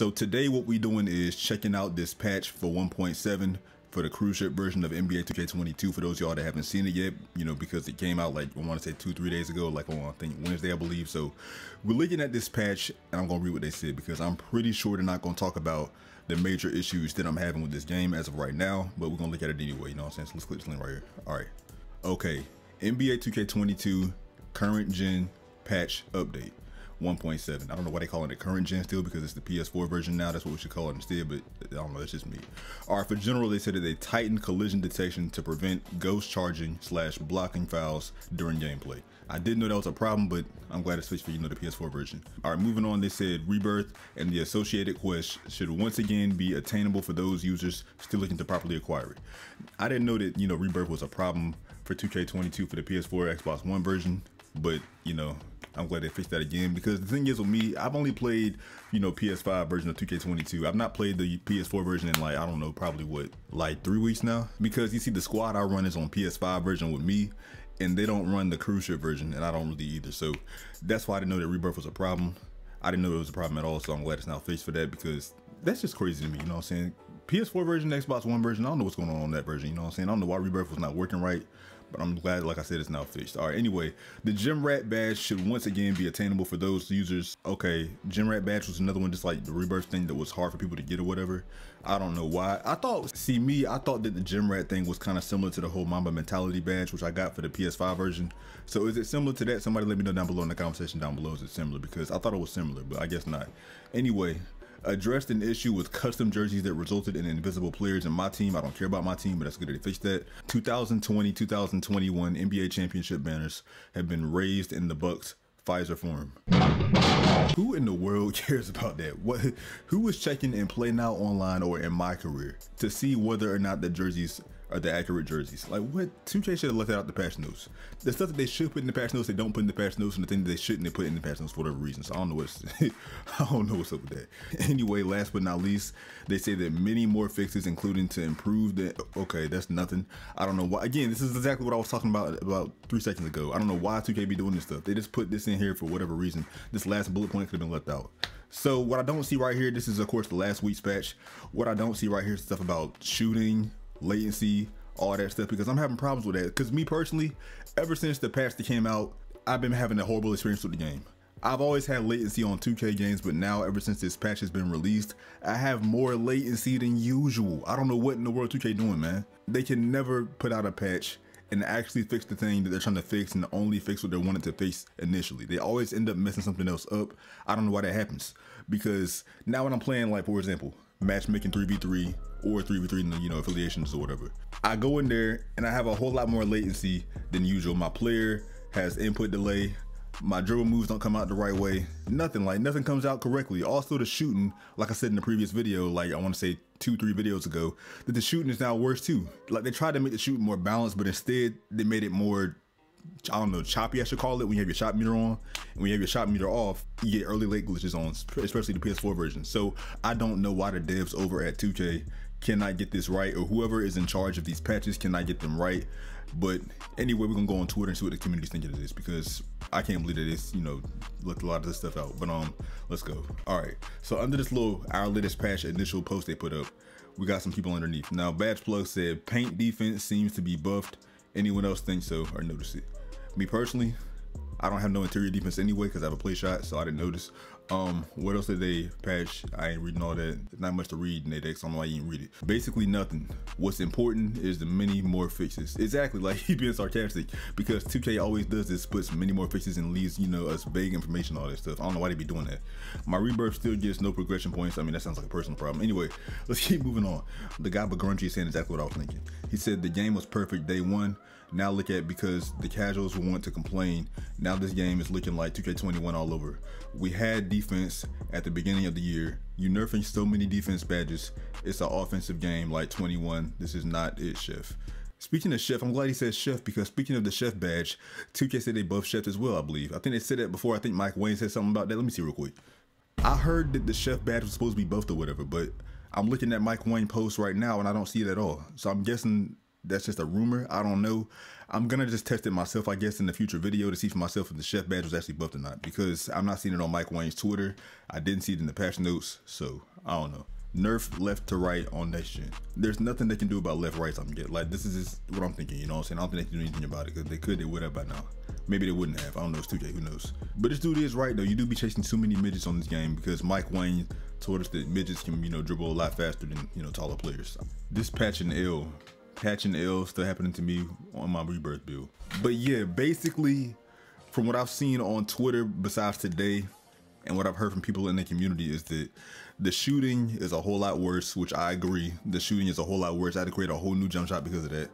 So today what we're doing is checking out this patch for 1.7 for the cruise ship version of NBA 2K22 for those y'all that haven't seen it yet, you know, because it came out like I want to say two, three days ago, like on I think Wednesday, I believe. So we're looking at this patch and I'm gonna read what they said because I'm pretty sure they're not gonna talk about the major issues that I'm having with this game as of right now, but we're gonna look at it anyway, you know what I'm saying? So let's click this link right here. All right. Okay. NBA 2K22 current gen patch update. 1.7. I don't know why they call it the current gen still because it's the PS4 version now. That's what we should call it instead, but I don't know. That's just me. All right, for general, they said that they tightened collision detection to prevent ghost charging slash blocking fouls during gameplay. I didn't know that was a problem, but I'm glad it's fixed for you know the PS4 version. All right, moving on. They said Rebirth and the associated quest should once again be attainable for those users still looking to properly acquire it. I didn't know that you know Rebirth was a problem for 2K22 for the PS4 Xbox One version, but you know I'm glad they fixed that again because the thing is with me, I've only played, you know, PS5 version of 2K22. I've not played the PS4 version in like, I don't know, probably what, like three weeks now? Because you see the squad I run is on PS5 version with me and they don't run the cruise ship version and I don't really either. So that's why I didn't know that Rebirth was a problem. I didn't know it was a problem at all. So I'm glad it's now fixed for that because that's just crazy to me. You know what I'm saying? PS4 version, Xbox One version, I don't know what's going on on that version. You know what I'm saying? I don't know why Rebirth was not working right but I'm glad, like I said, it's now fixed. All right, anyway, the Gym Rat badge should once again be attainable for those users. Okay, Gym Rat badge was another one, just like the rebirth thing that was hard for people to get or whatever. I don't know why. I thought, see me, I thought that the Gym Rat thing was kind of similar to the whole Mamba Mentality badge, which I got for the PS5 version. So is it similar to that? Somebody let me know down below in the comment section down below. Is it similar? Because I thought it was similar, but I guess not. Anyway, addressed an issue with custom jerseys that resulted in invisible players in my team. I don't care about my team, but that's good they fixed that. 2020, 2021 NBA championship banners have been raised in the Bucks Fiserv Forum. Who in the world cares about that? What? Who was checking in Play Now Online or in my career to see whether or not the jerseys are the accurate jerseys. Like what 2K should have left out the patch notes. The stuff that they should put in the patch notes, they don't put in the patch notes, and the thing that they shouldn't they put in the patch notes for whatever reason. So I don't know what's I don't know what's up with that. Anyway, last but not least, they say that many more fixes, including to improve the okay, that's nothing. I don't know why again, this is exactly what I was talking about about three seconds ago. I don't know why 2K be doing this stuff. They just put this in here for whatever reason. This last bullet point could have been left out. So what I don't see right here, this is of course the last week's patch. What I don't see right here is stuff about shooting, latency, all that stuff because I'm having problems with that. Because me personally, ever since the patch that came out, I've been having a horrible experience with the game. I've always had latency on 2K games, but now ever since this patch has been released, I have more latency than usual. I don't know what in the world 2K doing, man. They can never put out a patch and actually fix the thing that they're trying to fix and only fix what they wanted to fix initially. They always end up messing something else up. I don't know why that happens because now when I'm playing, like for example, matchmaking 3v3 or 3v3 in the, you know, affiliations or whatever. I go in there and I have a whole lot more latency than usual. My player has input delay. My dribble moves don't come out the right way. Nothing like nothing comes out correctly. Also the shooting, like I said in the previous video, like I want to say two, three videos ago, that the shooting is now worse too. Like they tried to make the shooting more balanced, but instead they made it more I don't know, choppy I should call it, when you have your shot meter on and when you have your shot meter off, you get early late glitches on, especially the PS4 version. So I don't know why the devs over at 2K cannot get this right or whoever is in charge of these patches cannot get them right. But anyway, we're gonna go on Twitter and see what the community's thinking of this because I can't believe that it's, you know, looked a lot of this stuff out. But um, let's go. All right. So under this little our latest patch initial post they put up, we got some people underneath. Now Badge Plug said paint defense seems to be buffed. Anyone else think so or notice it? Me personally, I don't have no interior defense anyway because I have a play shot, so I didn't notice. Um, what else did they patch? I ain't reading all that. Not much to read in that don't know why you didn't read it. Basically nothing. What's important is the many more fixes. Exactly, like he being sarcastic because 2K always does this, puts many more fixes and leaves, you know, us vague information, all that stuff. I don't know why they be doing that. My rebirth still gets no progression points. I mean, that sounds like a personal problem. Anyway, let's keep moving on. The guy Begrungy is saying exactly what I was thinking. He said the game was perfect day one. Now look at because the casuals want to complain. Now this game is looking like 2K21 all over. We had defense at the beginning of the year. You nerfing so many defense badges. It's an offensive game like 21. This is not it, Chef. Speaking of Chef, I'm glad he said Chef because speaking of the Chef badge, 2K said they buffed Chef as well, I believe. I think they said that before. I think Mike Wang said something about that. Let me see real quick. I heard that the Chef badge was supposed to be buffed or whatever, but I'm looking at Mike Wang post right now and I don't see it at all. So I'm guessing that's just a rumor. I don't know. I'm gonna just test it myself, I guess, in the future video to see for myself if the chef badge was actually buffed or not. Because I'm not seeing it on Mike Wang's Twitter. I didn't see it in the patch notes, so I don't know. Nerf left to right on that gen. There's nothing they can do about left rights. I'm getting like this is just what I'm thinking. You know what I'm saying? I don't think they can do anything about it because they could, they would have by now. Maybe they wouldn't have. I don't know. It's 2K. Who knows? But this dude is right though. You do be chasing too many midgets on this game because Mike Wang told us that midgets can you know dribble a lot faster than you know taller players. This patch and L, patch and L still happening to me on my rebirth build. But yeah, basically, from what I've seen on Twitter, besides today, and what I've heard from people in the community is that the shooting is a whole lot worse, which I agree. The shooting is a whole lot worse. I had to create a whole new jump shot because of that.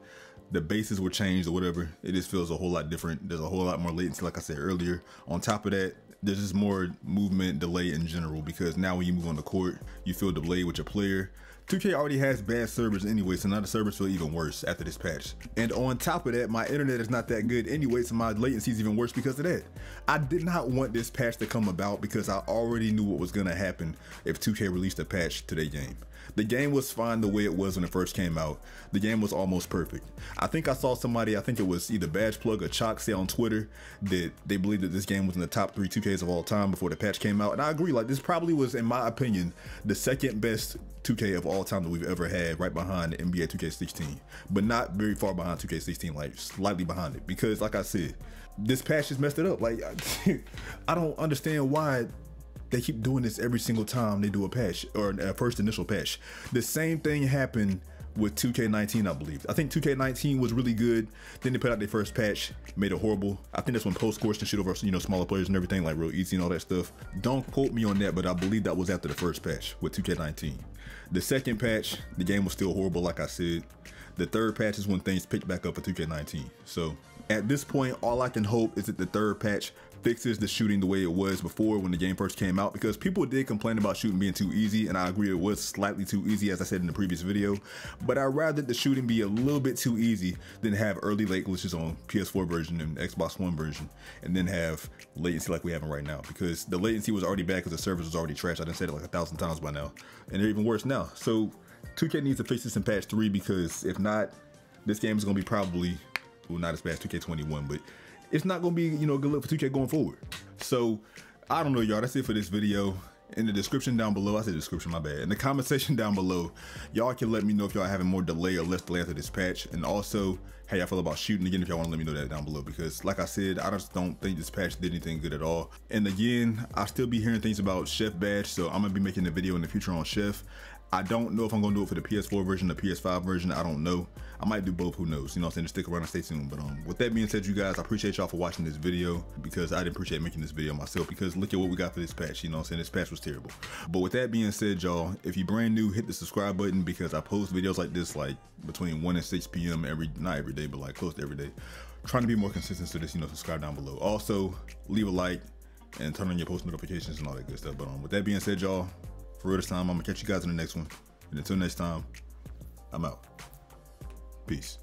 The bases were changed or whatever. It just feels a whole lot different. There's a whole lot more latency, like I said earlier. On top of that, there's just more movement delay in general because now when you move on the court, you feel delayed with your player. 2K already has bad servers anyway, so now the servers feel even worse after this patch. And on top of that, my internet is not that good anyway, so my latency is even worse because of that. I did not want this patch to come about because I already knew what was gonna happen if 2K released a patch to their game. The game was fine the way it was when it first came out. The game was almost perfect. I think I saw somebody, I think it was either Badge Plug or Chalk say on Twitter that they believed that this game was in the top three 2Ks of all time before the patch came out. And I agree, like this probably was, in my opinion, the second best 2K of all time that we've ever had, right behind NBA 2K16, but not very far behind 2K16, like slightly behind it. Because, like I said, this patch just messed it up. Like, I don't understand why they keep doing this every single time they do a patch or a first initial patch. The same thing happened with 2K19, I believe. I think 2K19 was really good. Then they put out their first patch, made it horrible. I think that's when post course and shit over, you know, smaller players and everything, like real easy and all that stuff. Don't quote me on that, but I believe that was after the first patch with 2K19. The second patch, the game was still horrible, like I said. The third patch is when things picked back up for 2K19. So at this point, all I can hope is that the third patch fixes the shooting the way it was before when the game first came out because people did complain about shooting being too easy and I agree it was slightly too easy as I said in the previous video. But I'd rather the shooting be a little bit too easy than have early late glitches on PS4 version and Xbox One version and then have latency like we have right now because the latency was already bad because the servers was already trash I didn't say it like a thousand times by now and they're even worse now. So 2K needs to fix this in patch 3 because if not this game is going to be probably well not as as 2K21 but it's not gonna be you know good look for 2K going forward. So I don't know, y'all. That's it for this video. In the description down below, I said description, my bad. In the comment section down below, y'all can let me know if y'all having more delay or less delay after this patch, and also how y'all feel about shooting again. If y'all want to let me know that down below, because like I said, I just don't think this patch did anything good at all. And again, I still be hearing things about Chef Badge, so I'm gonna be making a video in the future on Chef. I don't know if I'm gonna do it for the PS4 version, the PS5 version. I don't know. I might do both. Who knows? You know, what I'm saying just stick around and stay tuned. But um, with that being said, you guys, I appreciate y'all for watching this video because I didn't appreciate making this video myself because look at what we got for this patch. You know, what I'm saying this patch was terrible. But with that being said, y'all, if you're brand new, hit the subscribe button because I post videos like this like between 1 and 6 p.m. every not every day, but like close to every day. trying to be more consistent so this. You know, subscribe down below. Also, leave a like and turn on your post notifications and all that good stuff. But um, with that being said, y'all, for real this time, I'm gonna catch you guys in the next one. And until next time, I'm out. Peace.